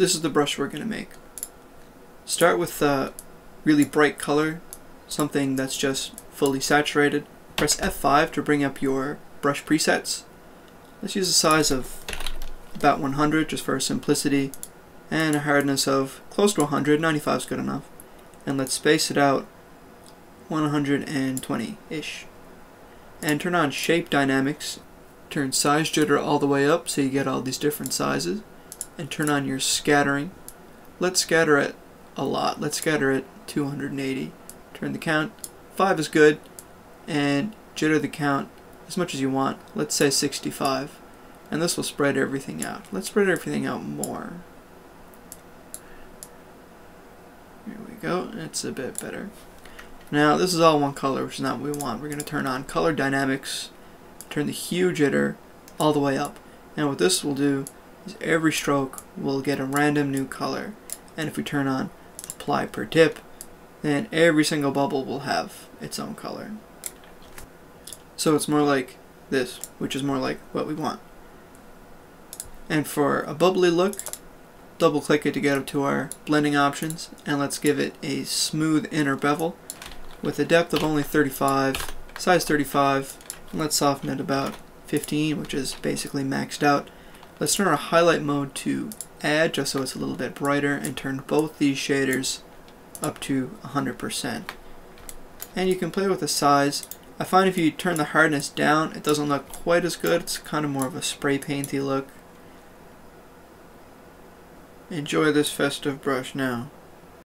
this is the brush we're going to make. Start with a really bright color, something that's just fully saturated. Press F5 to bring up your brush presets. Let's use a size of about 100 just for simplicity and a hardness of close to 100, 95 is good enough. And let's space it out 120-ish. And turn on shape dynamics. Turn size jitter all the way up so you get all these different sizes. And turn on your scattering. Let's scatter it a lot. Let's scatter it 280. Turn the count. 5 is good. And jitter the count as much as you want. Let's say 65. And this will spread everything out. Let's spread everything out more. Here we go. It's a bit better. Now, this is all one color, which is not what we want. We're going to turn on color dynamics, turn the hue jitter all the way up. And what this will do is every stroke will get a random new color. And if we turn on apply per tip, then every single bubble will have its own color. So it's more like this, which is more like what we want. And for a bubbly look, double click it to get up to our blending options and let's give it a smooth inner bevel with a depth of only 35, size 35. and Let's soften it about 15, which is basically maxed out. Let's turn our highlight mode to add, just so it's a little bit brighter, and turn both these shaders up to 100%. And you can play with the size. I find if you turn the hardness down, it doesn't look quite as good. It's kind of more of a spray painty look. Enjoy this festive brush now.